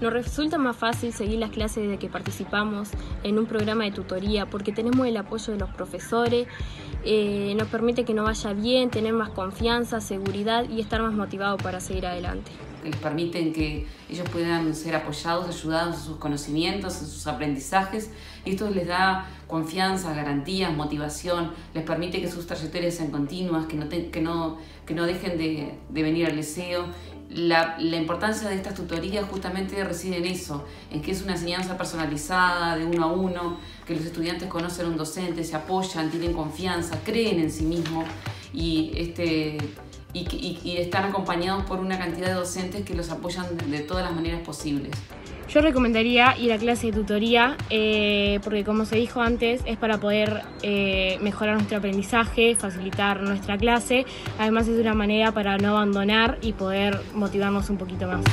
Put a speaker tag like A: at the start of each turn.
A: Nos resulta más fácil seguir las clases desde que participamos en un programa de tutoría porque tenemos el apoyo de los profesores, eh, nos permite que nos vaya bien, tener más confianza, seguridad y estar más motivados para seguir adelante
B: les permiten que ellos puedan ser apoyados, ayudados en sus conocimientos, en sus aprendizajes. Esto les da confianza, garantías, motivación, les permite que sus trayectorias sean continuas, que no, que no, que no dejen de, de venir al liceo. La, importancia de estas tutorías justamente reside en eso, en que es una enseñanza personalizada, de uno a uno, que los estudiantes conocen a un docente, se apoyan, tienen confianza, creen en sí mismos y este y, están acompañados por una cantidad de docentes que los apoyan de, todas las maneras posibles.
A: Yo recomendaría ir a clase de tutoría eh, porque como se dijo antes es para poder eh, mejorar nuestro aprendizaje, facilitar nuestra clase, además es una manera para no abandonar y poder motivarnos un poquito más.